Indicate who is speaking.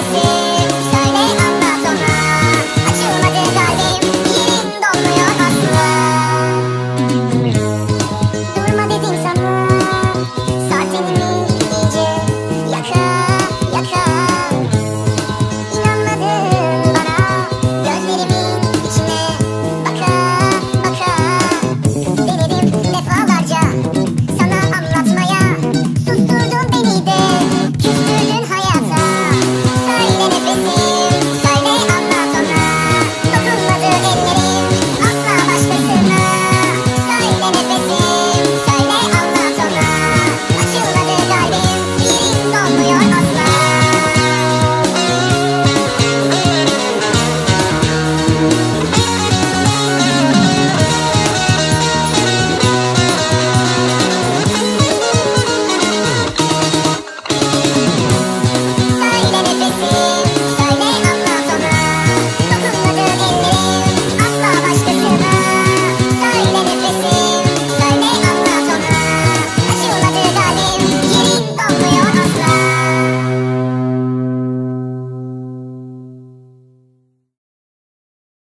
Speaker 1: corazón.